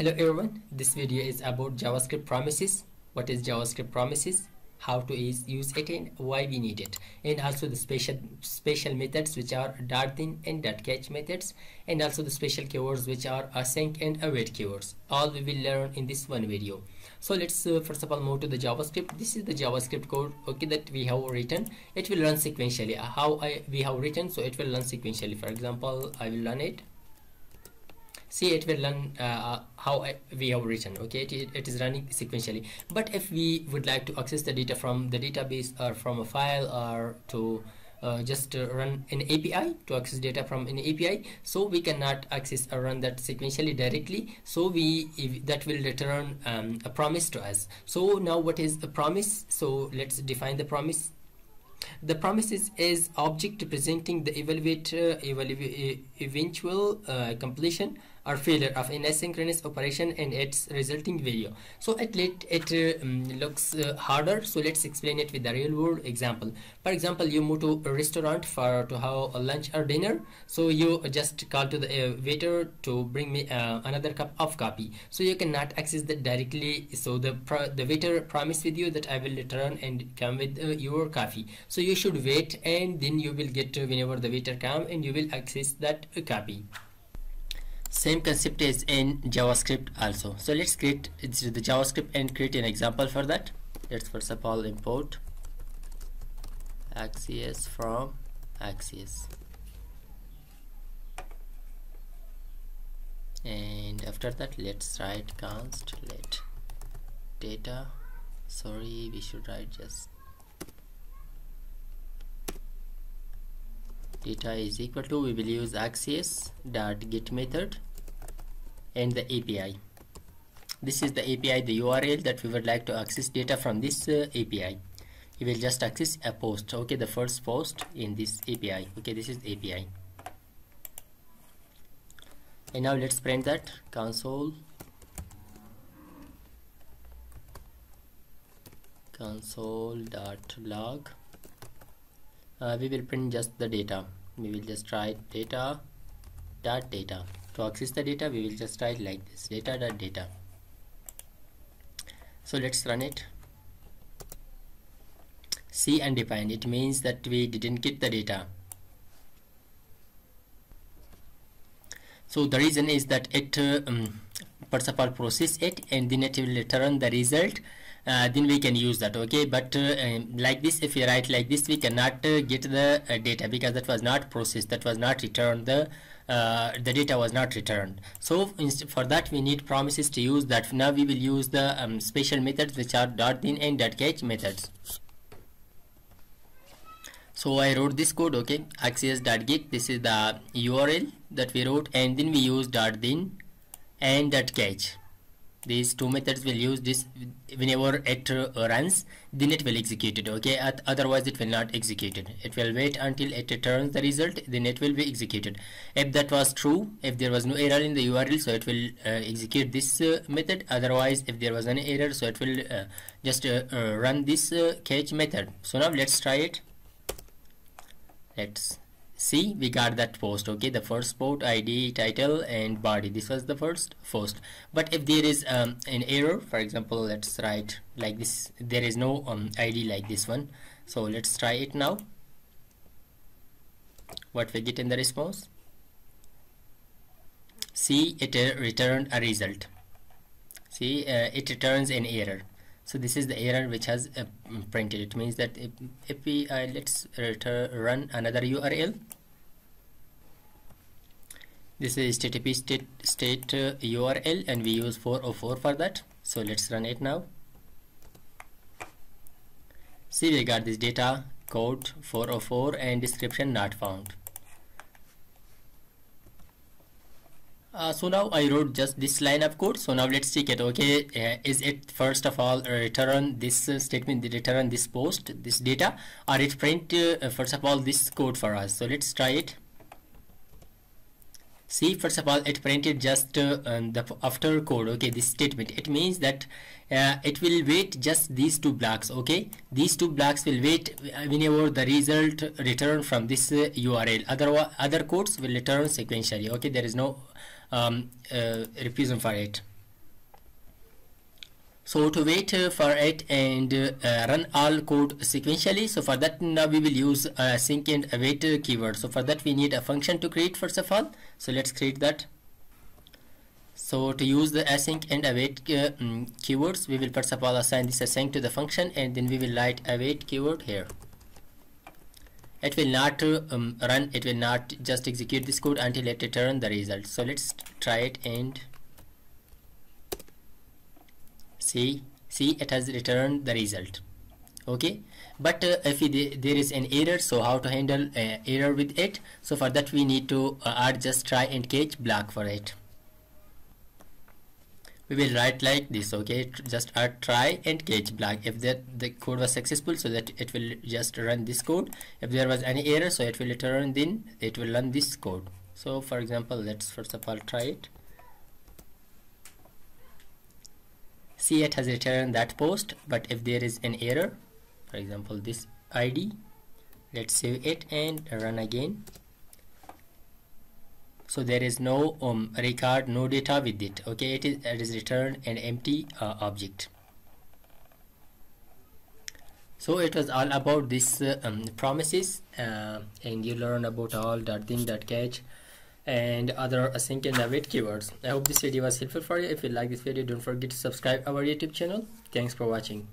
Hello everyone, this video is about JavaScript promises. What is JavaScript promises? How to use it and why we need it. And also the special special methods which are .then and dot .catch methods and also the special keywords which are async and await keywords. All we will learn in this one video. So let's uh, first of all move to the JavaScript. This is the JavaScript code okay that we have written. It will run sequentially. How I we have written so it will run sequentially. For example, I will run it see it will learn uh, how we have written okay? It, it is running sequentially. But if we would like to access the data from the database or from a file or to uh, just uh, run an API to access data from an API so we cannot access or run that sequentially directly. So we that will return um, a promise to us. So now what is a promise? So let's define the promise. The promise is, is object representing the evaluate uh, eventual uh, completion or failure of an asynchronous operation and its resulting value so it let it uh, um, looks uh, harder so let's explain it with a real world example. For example you move to a restaurant for to have a lunch or dinner. So you just call to the uh, waiter to bring me another cup of coffee. So you cannot access that directly. So the the waiter promised with you that i will return and come with your coffee. So you should wait and then you will get whenever the waiter come and you will access that copy same concept is in javascript also. So let's create the javascript and create an example for that. Let's first of all import axios from axios. And after that let's write const let data. Sorry we should write just data is equal to we will use axios dot get method and the API this is the API the URL that we would like to access data from this uh, API you will just access a post okay the first post in this API okay this is API and now let's print that console console dot log uh, we will print just the data. We will just write data dot data to access the data we will just write like this data dot data. So let's run it. See undefined it means that we didn't get the data. So the reason is that it uh, um, first of all process it and then it will return the result. Uh, then we can use that okay? But uh, um, like this if you write like this we cannot uh, get the uh, data because that was not processed that was not returned the uh, the data was not returned. So for that we need promises to use that. Now we will use the um, special methods which are. dot then and. dot catch methods. So I wrote this code okay? Axios.get this is the URL that we wrote and then we use. dot then and dot catch these two methods will use this whenever it uh, runs then it will execute it okay? Otherwise it will not execute it. It will wait until it returns the result then it will be executed. If that was true if there was no error in the url so it will uh, execute this uh, method. Otherwise if there was any error so it will uh, just uh, uh, run this catch method. So now let's try it. Let's see we got that post okay? The first post id title and body. This was the first post but if there is um, an error for example let's write like this. There is no um, id like this one. So let's try it now. What we get in the response? See it uh, returned a result. See uh, it returns an error so this is the error which has uh, printed. It means that if, if we uh, let's run another url this is http state, state uh, url and we use 404 for that. So let's run it now. See we got this data code 404 and description not found Uh, so now I wrote just this line of code. So now let's check it okay? Uh, is it first of all return this uh, statement return this post this data or it print uh, first of all this code for us? So let's try it. See first of all it printed just uh, um, the after code okay this statement. It means that uh, it will wait just these two blocks okay? These two blocks will wait whenever the result return from this uh, url other other codes will return sequentially okay? There is no um, uh, reason for it. So to wait uh, for it and uh, run all code sequentially so for that now we will use async and await keyword. So for that we need a function to create first of all. So let's create that. So to use the async and await uh, um, keywords we will first of all assign this async to the function and then we will write await keyword here it will not um, run it will not just execute this code until it return the result. So let's try it and see see it has returned the result. Okay? But uh, if there is an error so how to handle uh, error with it? So for that we need to uh, add just try and catch block for it we will write like this okay? Just add try and catch block if that the code was successful so that it will just run this code. If there was any error so it will return then it will run this code. So for example let's first of all try it. See it has returned that post but if there is an error for example this id let's save it and run again so there is no um, record no data with it. Okay it is, it is returned an empty uh, object. So it was all about this uh, um, promises uh, and you learn about all dot then dot catch and other async and await keywords. I hope this video was helpful for you. If you like this video don't forget to subscribe our youtube channel. Thanks for watching